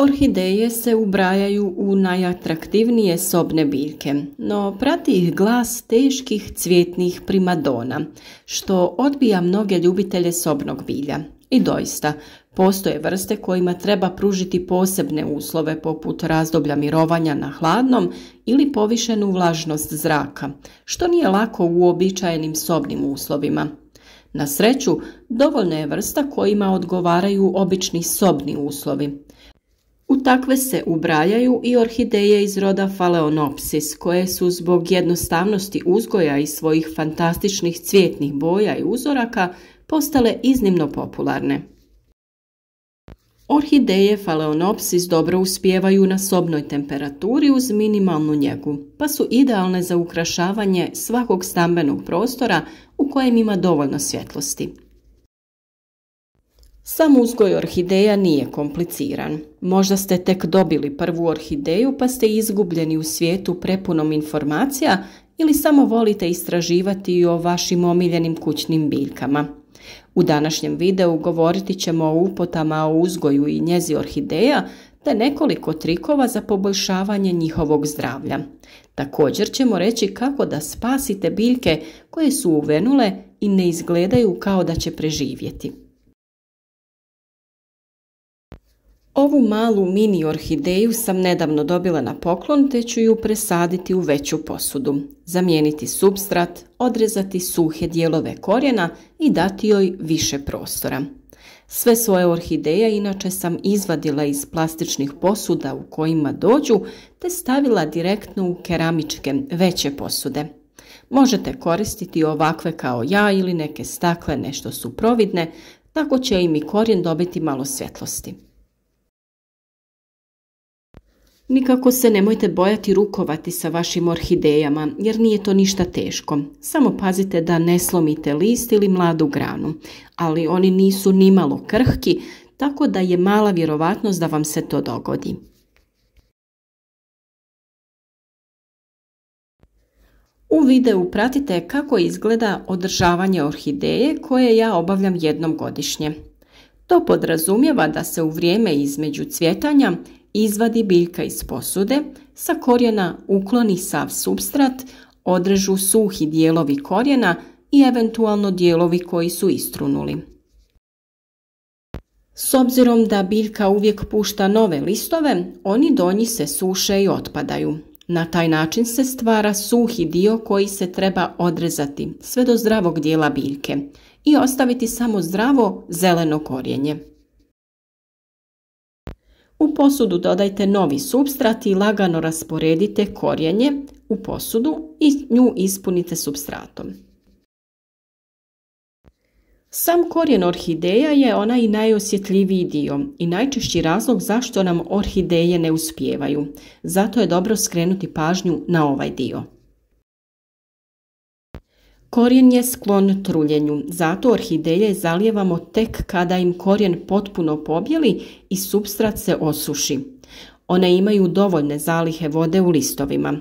Orhideje se ubrajaju u najatraktivnije sobne biljke, no prati ih glas teških cvjetnih primadona, što odbija mnoge ljubitelje sobnog bilja. I doista, postoje vrste kojima treba pružiti posebne uslove poput razdoblja mirovanja na hladnom ili povišenu vlažnost zraka, što nije lako u uobičajenim sobnim uslovima. Na sreću, dovoljna je vrsta kojima odgovaraju obični sobni uslovi. U takve se ubrajaju i orhideje iz roda Phalaenopsis, koje su zbog jednostavnosti uzgoja i svojih fantastičnih cvjetnih boja i uzoraka postale iznimno popularne. Orhideje Phalaenopsis dobro uspijevaju na sobnoj temperaturi uz minimalnu njegu, pa su idealne za ukrašavanje svakog stambenog prostora u kojem ima dovoljno svjetlosti. Sam uzgoj orhideja nije kompliciran. Možda ste tek dobili prvu orhideju pa ste izgubljeni u svijetu prepunom informacija ili samo volite istraživati o vašim omiljenim kućnim biljkama. U današnjem videu govoriti ćemo o upotama o uzgoju i njezi orhideja te nekoliko trikova za poboljšavanje njihovog zdravlja. Također ćemo reći kako da spasite biljke koje su uvenule i ne izgledaju kao da će preživjeti. Ovu malu mini orhideju sam nedavno dobila na poklon te ću ju presaditi u veću posudu. Zamijeniti substrat, odrezati suhe dijelove korijena i dati joj više prostora. Sve svoje orhideje inače sam izvadila iz plastičnih posuda u kojima dođu te stavila direktno u keramičke veće posude. Možete koristiti ovakve kao ja ili neke staklene što su providne, tako će im i korijen dobiti malo svjetlosti. Nikako se nemojte bojati rukovati sa vašim orhidejama, jer nije to ništa teško. Samo pazite da ne slomite list ili mladu granu, ali oni nisu ni malo krhki, tako da je mala vjerovatnost da vam se to dogodi. U videu pratite kako izgleda održavanje orhideje koje ja obavljam jednom godišnje. To podrazumijeva da se u vrijeme između cvjetanja izvadi biljka iz posude, sa korijena ukloni sav substrat, odrežu suhi dijelovi korijena i eventualno dijelovi koji su istrunuli. S obzirom da biljka uvijek pušta nove listove, oni donji se suše i otpadaju. Na taj način se stvara suhi dio koji se treba odrezati sve do zdravog dijela biljke i ostaviti samo zdravo zeleno korijenje. U posudu dodajte novi substrat i lagano rasporedite korijenje u posudu i nju ispunite substratom. Sam korijen orhideja je onaj najosjetljiviji dio i najčešći razlog zašto nam orhideje ne uspijevaju. Zato je dobro skrenuti pažnju na ovaj dio. Korijen je sklon truljenju, zato orhideje zalijevamo tek kada im korijen potpuno pobjeli i substrat se osuši. One imaju dovoljne zalihe vode u listovima.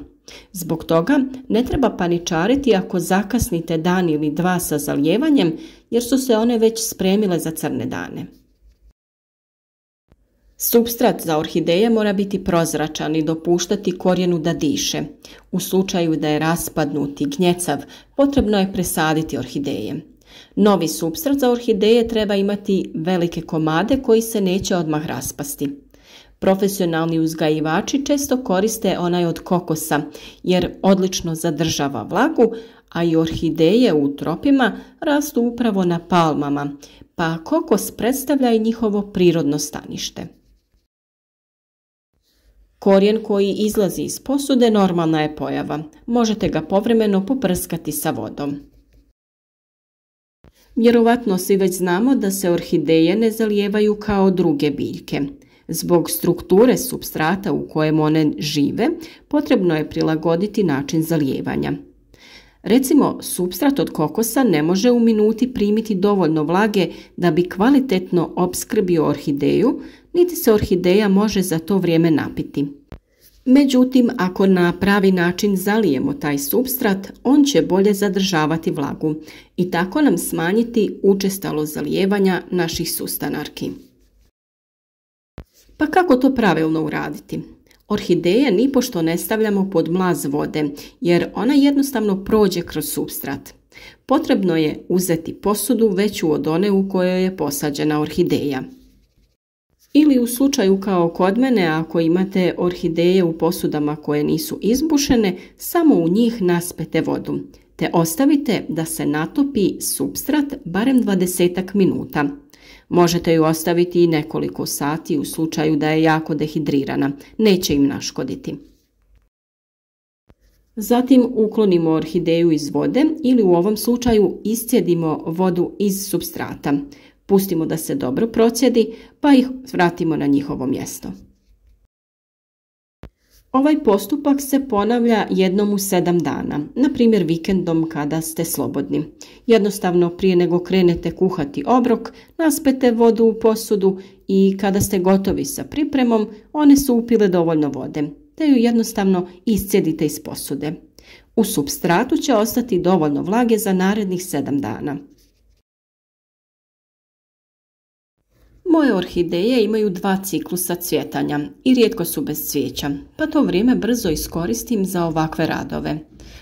Zbog toga ne treba paničariti ako zakasnite dan ili dva sa zalijevanjem jer su se one već spremile za crne dane. Substrat za orhideje mora biti prozračan i dopuštati korijenu da diše. U slučaju da je raspadnut i gnjecav, potrebno je presaditi orhideje. Novi substrat za orhideje treba imati velike komade koji se neće odmah raspasti. Profesionalni uzgajivači često koriste onaj od kokosa jer odlično zadržava vlagu, a i orhideje u tropima rastu upravo na palmama, pa kokos predstavlja i njihovo prirodno stanište. Korijen koji izlazi iz posude normalna je pojava. Možete ga povremeno poprskati sa vodom. Vjerovatno svi već znamo da se orhideje ne zalijevaju kao druge biljke. Zbog strukture substrata u kojem one žive, potrebno je prilagoditi način zalijevanja. Recimo, substrat od kokosa ne može u minuti primiti dovoljno vlage da bi kvalitetno opskrbio orhideju, niti se orhideja može za to vrijeme napiti. Međutim, ako na pravi način zalijemo taj substrat, on će bolje zadržavati vlagu i tako nam smanjiti učestalo zalijevanja naših sustanarki. Pa kako to pravilno uraditi? Orhideje nipošto ne stavljamo pod mlaz vode, jer ona jednostavno prođe kroz substrat. Potrebno je uzeti posudu veću od one u kojoj je posađena orhideja. Ili u slučaju kao kod mene, ako imate orhideje u posudama koje nisu izbušene, samo u njih naspete vodu, te ostavite da se natopi substrat barem 20 minuta. Možete ju ostaviti i nekoliko sati u slučaju da je jako dehidrirana, neće im naškoditi. Zatim uklonimo orhideju iz vode ili u ovom slučaju iscjedimo vodu iz substrata. Pustimo da se dobro procjedi pa ih vratimo na njihovo mjesto. Ovaj postupak se ponavlja jednom u sedam dana, na primjer vikendom kada ste slobodni. Jednostavno prije nego krenete kuhati obrok, naspete vodu u posudu i kada ste gotovi sa pripremom, one su upile dovoljno vode, te ju jednostavno iscjedite iz posude. U substratu će ostati dovoljno vlage za narednih sedam dana. Moje orhideje imaju dva ciklusa cvjetanja i rijetko su bez cvijeća, pa to vrijeme brzo iskoristim za ovakve radove.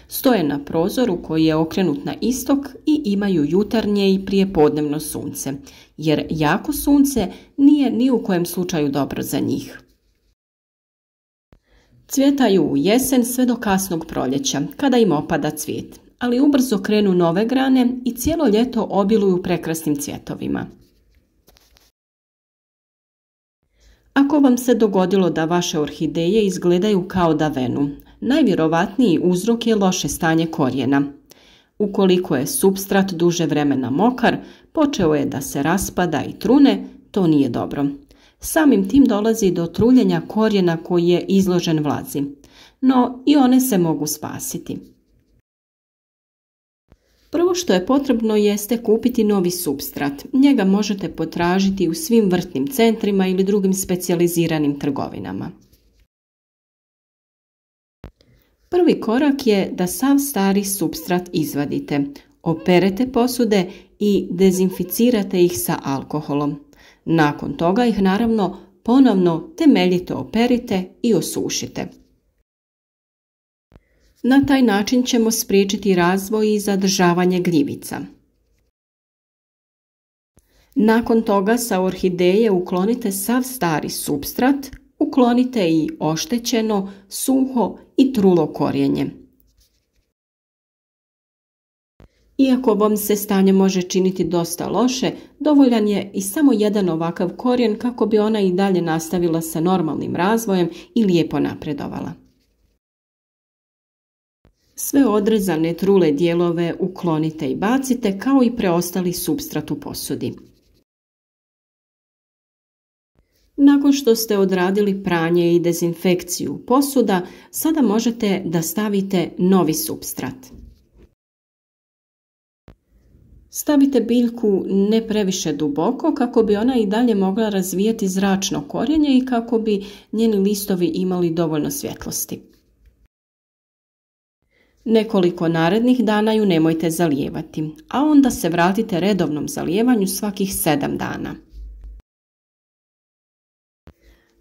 Stoje na prozoru koji je okrenut na istok i imaju jutarnje i prijepodnevno sunce, jer jako sunce nije ni u kojem slučaju dobro za njih. Cvjetaju u jesen sve do kasnog proljeća, kada im opada cvijet, ali ubrzo krenu nove grane i cijelo ljeto obiluju prekrasnim cvjetovima. Ako vam se dogodilo da vaše orhideje izgledaju kao da venu, najvjerovatniji uzrok je loše stanje korijena. Ukoliko je substrat duže vremena mokar, počeo je da se raspada i trune, to nije dobro. Samim tim dolazi do truljenja korijena koji je izložen vlazi, no i one se mogu spasiti. Prvo što je potrebno jeste kupiti novi substrat. Njega možete potražiti u svim vrtnim centrima ili drugim specijaliziranim trgovinama. Prvi korak je da sav stari substrat izvadite, operete posude i dezinficirate ih sa alkoholom. Nakon toga ih naravno ponovno temeljito operite i osušite. Na taj način ćemo spriječiti razvoj i zadržavanje gljivica. Nakon toga sa orhideje uklonite sav stari substrat, uklonite i oštećeno, suho i trulo korijenje. Iako vam se stanje može činiti dosta loše, dovoljan je i samo jedan ovakav korijen kako bi ona i dalje nastavila sa normalnim razvojem i lijepo napredovala. Sve odrezane trule dijelove uklonite i bacite kao i preostali substrat u posudi. Nakon što ste odradili pranje i dezinfekciju posuda, sada možete da stavite novi substrat. Stavite biljku ne previše duboko kako bi ona i dalje mogla razvijati zračno korjenje i kako bi njeni listovi imali dovoljno svjetlosti. Nekoliko narednih dana ju nemojte zalijevati, a onda se vratite redovnom zalijevanju svakih sedam dana.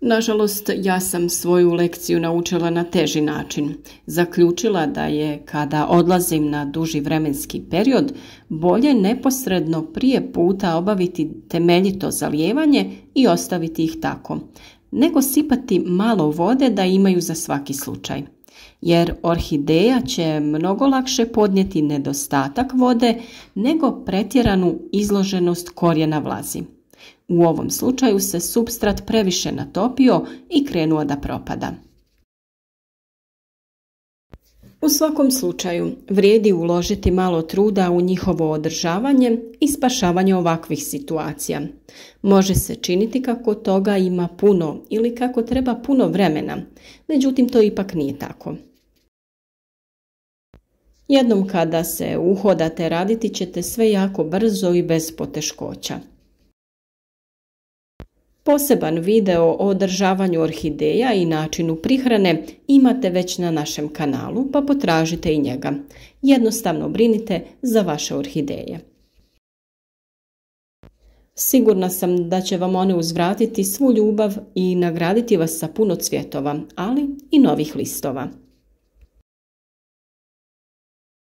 Nažalost, ja sam svoju lekciju naučila na teži način. Zaključila da je kada odlazim na duži vremenski period, bolje neposredno prije puta obaviti temeljito zalijevanje i ostaviti ih tako, nego sipati malo vode da imaju za svaki slučaj jer orhideja će mnogo lakše podnijeti nedostatak vode nego pretjeranu izloženost korijena vlazi. U ovom slučaju se substrat previše natopio i krenuo da propada. U svakom slučaju vrijedi uložiti malo truda u njihovo održavanje i spašavanje ovakvih situacija. Može se činiti kako toga ima puno ili kako treba puno vremena, međutim to ipak nije tako. Jednom kada se uhodate raditi ćete sve jako brzo i bez poteškoća. Poseban video o održavanju orhideja i načinu prihrane imate već na našem kanalu, pa potražite i njega. Jednostavno brinite za vaše orhideje. Sigurna sam da će vam one uzvratiti svu ljubav i nagraditi vas sa puno cvjetova, ali i novih listova.